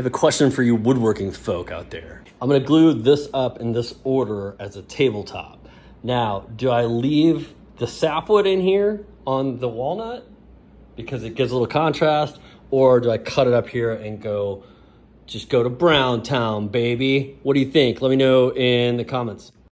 have a question for you woodworking folk out there. I'm gonna glue this up in this order as a tabletop. Now, do I leave the sapwood in here on the walnut because it gives a little contrast, or do I cut it up here and go, just go to Brown Town, baby? What do you think? Let me know in the comments.